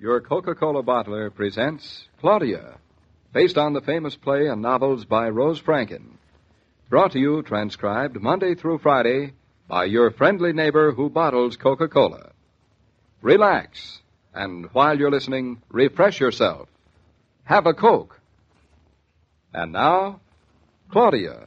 your Coca Cola bottler presents Claudia, based on the famous play and novels by Rose Franken. Brought to you, transcribed Monday through Friday by your friendly neighbor who bottles Coca Cola. Relax, and while you're listening, refresh yourself. Have a Coke. And now, Claudia.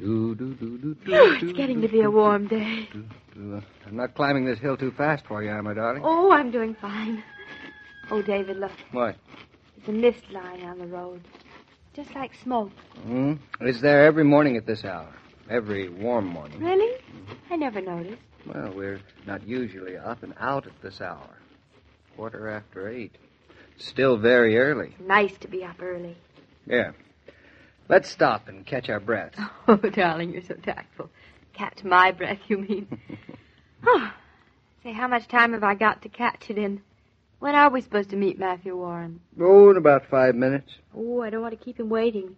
it's getting to be a warm day. I'm not climbing this hill too fast for you, am I, darling? Oh, I'm doing fine. Oh, David, look. What? There's a mist lying on the road. Just like smoke. Hmm? It's there every morning at this hour. Every warm morning. Really? I never noticed. Well, we're not usually up and out at this hour. Quarter after eight. Still very early. Nice to be up early. Yeah. Let's stop and catch our breath. Oh, darling, you're so tactful. Catch my breath, you mean. oh, say, how much time have I got to catch it in? When are we supposed to meet Matthew Warren? Oh, in about five minutes. Oh, I don't want to keep him waiting.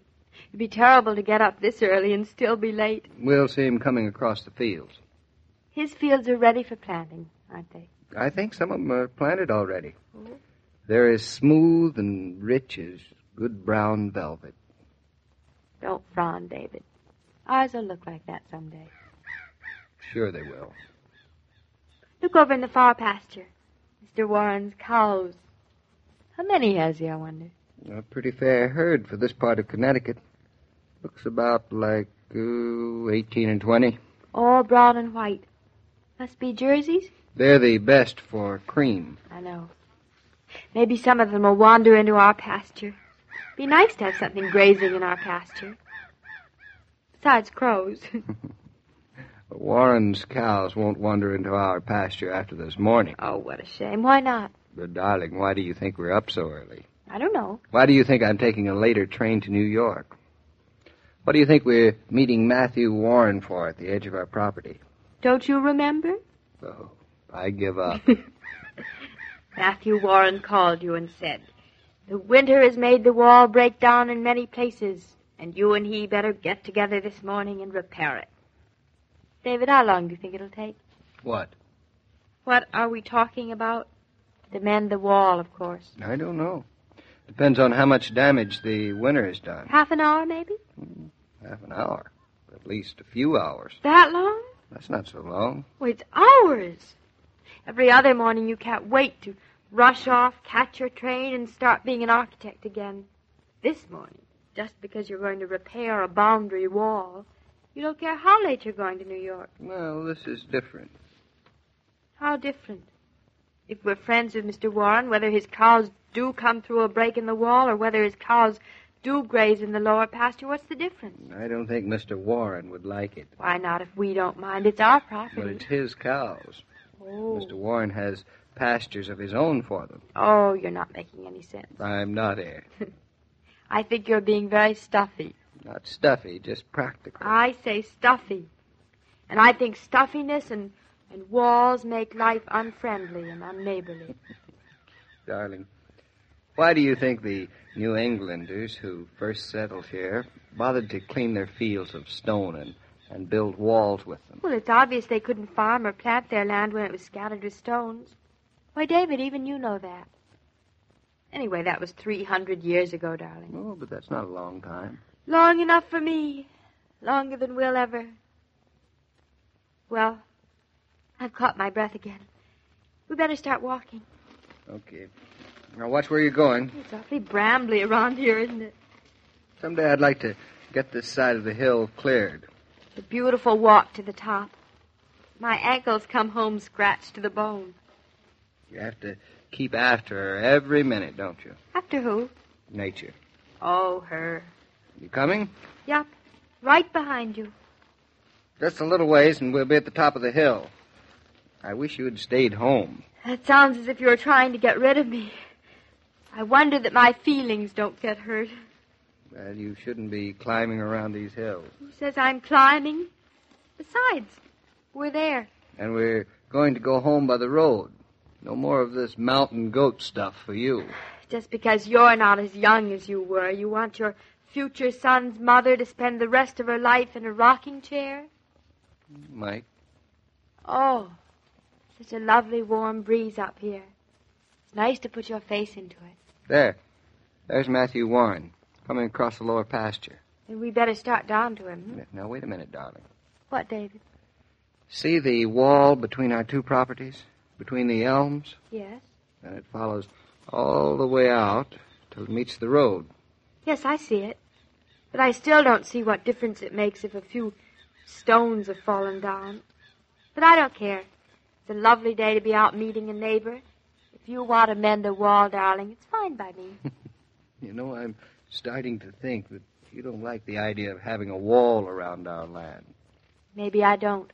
It'd be terrible to get up this early and still be late. We'll see him coming across the fields. His fields are ready for planting, aren't they? I think some of them are planted already. Oh. They're as smooth and rich as good brown velvet. Don't frown, David. Ours will look like that someday. Sure they will. Look over in the far pasture. Mr. Warren's cows. How many has he, I wonder? A pretty fair herd for this part of Connecticut. Looks about like uh, 18 and 20. All brown and white. Must be jerseys? They're the best for cream. I know. Maybe some of them will wander into our pasture. Be nice to have something grazing in our pasture. Besides crows. Warren's cows won't wander into our pasture after this morning. oh, what a shame. Why not? But, darling, why do you think we're up so early? I don't know. Why do you think I'm taking a later train to New York? What do you think we're meeting Matthew Warren for at the edge of our property? Don't you remember? Oh, I give up. Matthew Warren called you and said, The winter has made the wall break down in many places, and you and he better get together this morning and repair it. David, how long do you think it'll take? what? What are we talking about? To mend the wall, of course. I don't know. Depends on how much damage the winter has done. Half an hour, maybe? Hmm, half an hour. At least a few hours. That long? That's not so long. Well, it's hours. Every other morning you can't wait to rush off, catch your train, and start being an architect again. This morning, just because you're going to repair a boundary wall, you don't care how late you're going to New York. Well, this is different. How different. If we're friends with Mr. Warren, whether his cows do come through a break in the wall or whether his cows do graze in the lower pasture, what's the difference? I don't think Mr. Warren would like it. Why not if we don't mind? It's our property. But it's his cows. Oh. Mr. Warren has pastures of his own for them. oh, you're not making any sense. I'm not eh? a I think you're being very stuffy. not stuffy, just practical. I say stuffy. And I think stuffiness and, and walls make life unfriendly and unneighborly. Darling, why do you think the New Englanders who first settled here bothered to clean their fields of stone and, and build walls with them? Well, it's obvious they couldn't farm or plant their land when it was scattered with stones. Why, David, even you know that. Anyway, that was 300 years ago, darling. Oh, but that's not a long time. Long enough for me. Longer than we'll ever. Well, I've caught my breath again. We better start walking. Okay. Now watch where you're going. It's awfully brambly around here, isn't it? Someday I'd like to get this side of the hill cleared. It's a beautiful walk to the top. My ankles come home scratched to the bone. You have to keep after her every minute, don't you? After who? Nature. Oh, her. You coming? Yup. Right behind you. Just a little ways and we'll be at the top of the hill. I wish you had stayed home. That sounds as if you were trying to get rid of me. I wonder that my feelings don't get hurt. Well, you shouldn't be climbing around these hills. Who says I'm climbing? Besides, we're there. And we're going to go home by the road. No more of this mountain goat stuff for you. Just because you're not as young as you were, you want your future son's mother to spend the rest of her life in a rocking chair? Mike. Oh, such a lovely warm breeze up here. It's nice to put your face into it. There. There's Matthew Warren coming across the lower pasture. Then we better start down to him. Now, wait a minute, darling. What, David? See the wall between our two properties? Between the elms? Yes. And it follows all the way out till it meets the road. Yes, I see it. But I still don't see what difference it makes if a few stones have fallen down. But I don't care. It's a lovely day to be out meeting a neighbor. If you want to mend a wall, darling, it's fine by me. You know, I'm starting to think that you don't like the idea of having a wall around our land. Maybe I don't.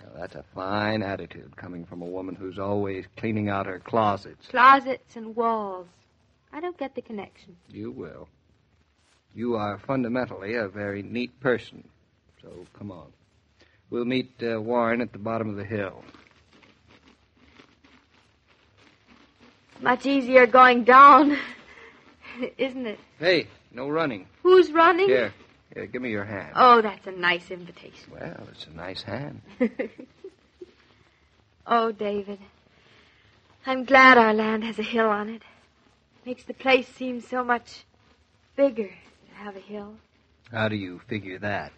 Now, that's a fine attitude coming from a woman who's always cleaning out her closets. Closets and walls. I don't get the connection. You will. You are fundamentally a very neat person. So come on. We'll meet uh, Warren at the bottom of the hill. Much easier going down, isn't it? Hey, no running. Who's running? Here, here, give me your hand. Oh, that's a nice invitation. Well, it's a nice hand. oh, David. I'm glad our land has a hill on it. Makes the place seem so much bigger to have a hill. How do you figure that?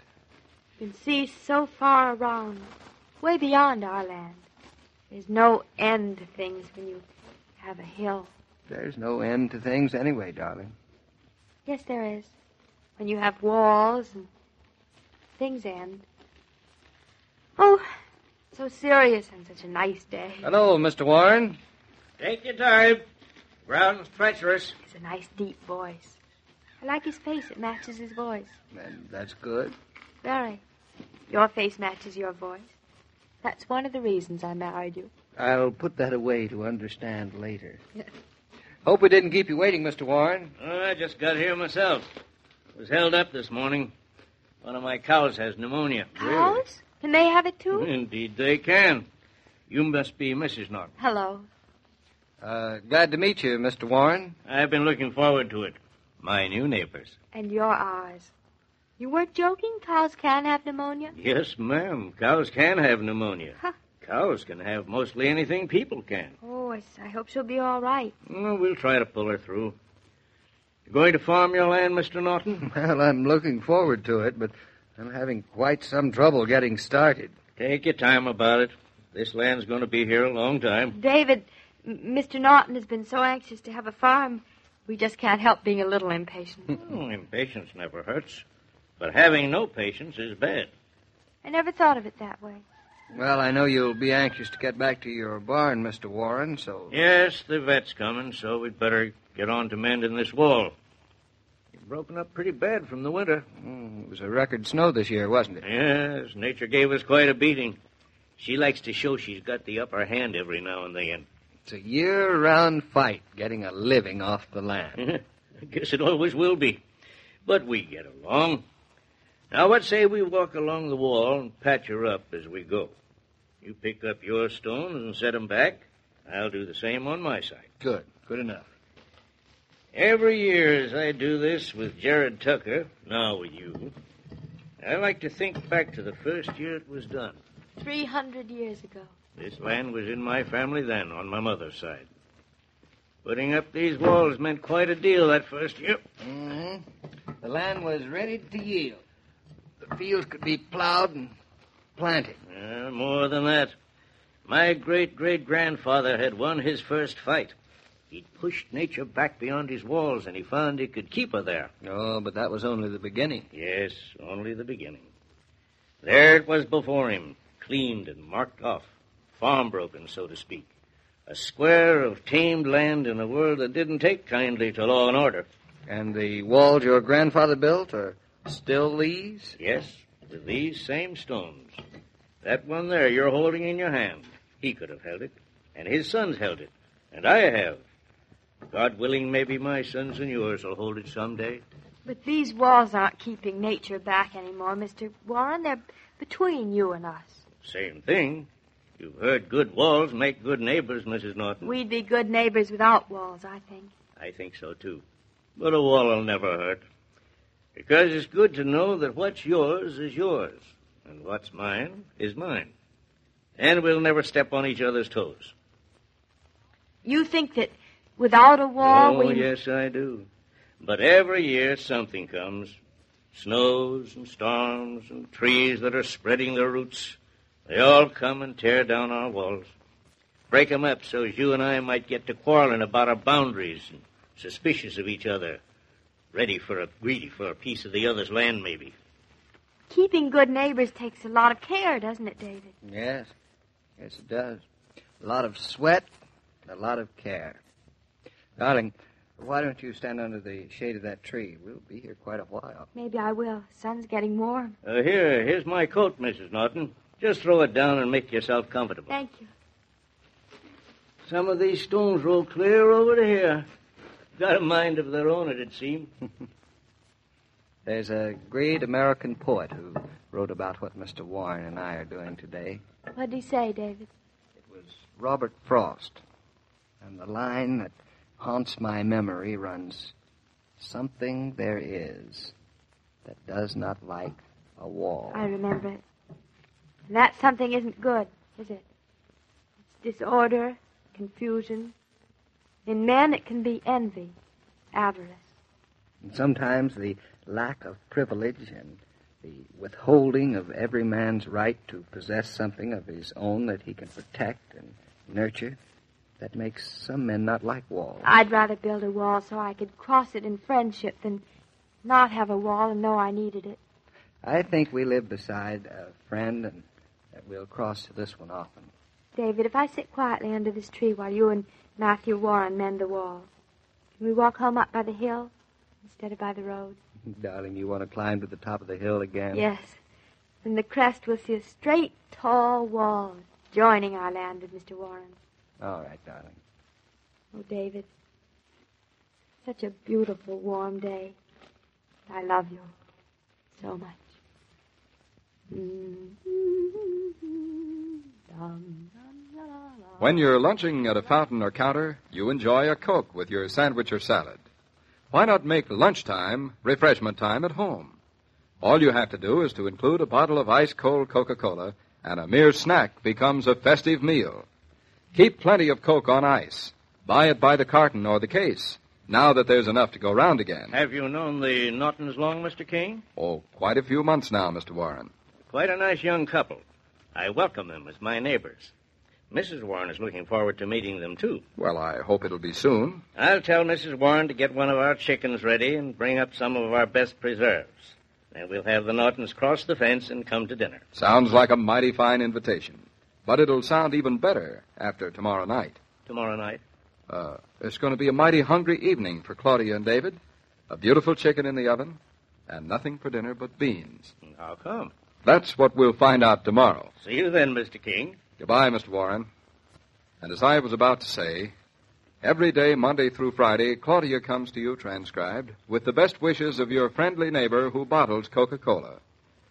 You can see so far around, way beyond our land. There's no end to things when you have a hill. There's no end to things anyway, darling. Yes, there is. When you have walls and things end. Oh, so serious on such a nice day. Hello, Mr. Warren. Take your time. Ground's treacherous. It's a nice deep voice. I like his face. It matches his voice. And that's good. Very. Your face matches your voice. That's one of the reasons I married you. I'll put that away to understand later. Hope we didn't keep you waiting, Mr. Warren. Oh, I just got here myself. Was held up this morning. One of my cows has pneumonia. Cows? Can they have it too? Indeed, they can. You must be Mrs. Naughton. Hello. Uh, glad to meet you, Mr. Warren. I've been looking forward to it. My new neighbors. And you're ours. You weren't joking? Cows can have pneumonia? Yes, ma'am. Cows can have pneumonia. Huh. Cows can have mostly anything people can. Oh, I, I hope she'll be all right. Well, we'll try to pull her through. You going to farm your land, Mr. Naughton? Well, I'm looking forward to it, but I'm having quite some trouble getting started. Take your time about it. This land's going to be here a long time. David, M- Mr. Naughton has been so anxious to have a farm, we just can't help being a little impatient. Oh, impatience never hurts. But having no patience is bad. I never thought of it that way. Well, I know you'll be anxious to get back to your barn, Mr. Warren, so. Yes, the vet's coming, so we'd better get on to mending this wall. You've broken up pretty bad from the winter. Mm, it was a record snow this year, wasn't it? Yes, nature gave us quite a beating. She likes to show she's got the upper hand every now and then. It's a year round fight getting a living off the land. I guess it always will be. But we get along. Now, what say we walk along the wall and patch her up as we go? You pick up your stones and set 'em back. I'll do the same on my side. Good. Good enough. Every year as I do this with Jared Tucker, now with you, I like to think back to the first year it was done. Three hundred years ago. This land was in my family then, on my mother's side. Putting up these walls meant quite a deal that first year. Mm-hmm. The land was ready to yield. The fields could be plowed and planted. Uh, more than that. My great great grandfather had won his first fight. He'd pushed nature back beyond his walls, and he found he could keep her there. Oh, but that was only the beginning. Yes, only the beginning. There it was before him, cleaned and marked off, farm broken, so to speak. A square of tamed land in a world that didn't take kindly to law and order. And the walls your grandfather built are still these? Yes, with these same stones. That one there you're holding in your hand, he could have held it, and his sons held it, and I have. God willing, maybe my sons and yours will hold it someday. But these walls aren't keeping nature back anymore, Mr. Warren. They're between you and us. Same thing. You've heard good walls make good neighbors, Mrs. Naughton. We'd be good neighbors without walls, I think. I think so, too. But a wall will never hurt. Because it's good to know that what's yours is yours. And what's mine is mine. And we'll never step on each other's toes. You think that without a wall oh, we... yes, I do. But every year something comes. Snows and storms and trees that are spreading their roots. They all come and tear down our walls. Break 'em up so you and I might get to quarreling about our boundaries and suspicious of each other. Ready for a greedy for a piece of the other's land, maybe. Keeping good neighbors takes a lot of care, doesn't it, David? Yes. Yes, it does. A lot of sweat, and a lot of care. Darling, why don't you stand under the shade of that tree? We'll be here quite a while. Maybe I will. Sun's getting warm. Uh, here, here's my coat, Mrs. Naughton. Just throw it down and make yourself comfortable. Thank you. Some of these stones roll clear over to here. Got a mind of their own, it'd seem. There's a great American poet who wrote about what Mr. Warren and I are doing today. What did he say, David? It was Robert Frost. And the line that haunts my memory runs Something there is that does not like a wall. I remember it. And that something isn't good, is it? It's disorder, confusion. In men, it can be envy, avarice. And sometimes the lack of privilege and the withholding of every man's right to possess something of his own that he can protect and nurture that makes some men not like walls. I'd rather build a wall so I could cross it in friendship than not have a wall and know I needed it. I think we live beside a friend and that we'll cross this one often. David, if I sit quietly under this tree while you and Matthew Warren mend the wall, can we walk home up by the hill instead of by the road? Darling, you want to climb to the top of the hill again? Yes. From the crest, we'll see a straight, tall wall joining our land with Mr. Warren's. All right, darling. Oh, David, such a beautiful, warm day. I love you so much. When you're lunching at a fountain or counter, you enjoy a Coke with your sandwich or salad. Why not make lunchtime refreshment time at home? All you have to do is to include a bottle of ice cold Coca Cola, and a mere snack becomes a festive meal. Keep plenty of Coke on ice. Buy it by the carton or the case, now that there's enough to go round again. Have you known the Naughtons long, Mr. King? Oh, quite a few months now, Mr. Warren. Quite a nice young couple. I welcome them as my neighbors. Mrs. Warren is looking forward to meeting them, too. Well, I hope it'll be soon. I'll tell Mrs. Warren to get one of our chickens ready and bring up some of our best preserves. Then we'll have the Naughtons cross the fence and come to dinner. Sounds like a mighty fine invitation. But it'll sound even better after tomorrow night. Tomorrow night? Uh, it's going to be a mighty hungry evening for Claudia and David. A beautiful chicken in the oven, and nothing for dinner but beans. How come? That's what we'll find out tomorrow. See you then, Mr. King. Goodbye, Mr. Warren. And as I was about to say, every day, Monday through Friday, Claudia comes to you transcribed with the best wishes of your friendly neighbor who bottles Coca Cola.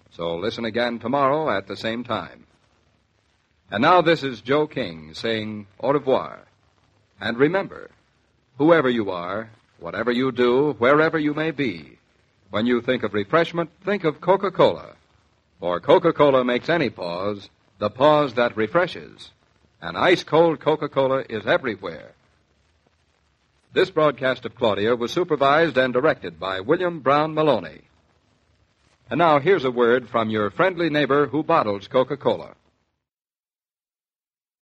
So listen again tomorrow at the same time. And now this is Joe King saying au revoir. And remember, whoever you are, whatever you do, wherever you may be, when you think of refreshment, think of Coca Cola. For Coca Cola makes any pause the pause that refreshes. And ice cold Coca Cola is everywhere. This broadcast of Claudia was supervised and directed by William Brown Maloney. And now here's a word from your friendly neighbor who bottles Coca Cola.